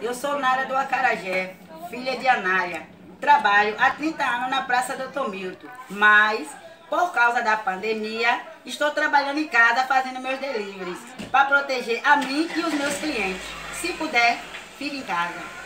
Eu sou Nara do Acarajé, filha de Anália. Trabalho há 30 anos na Praça do Milton, mas por causa da pandemia, estou trabalhando em casa fazendo meus deliveries para proteger a mim e os meus clientes. Se puder, fique em casa.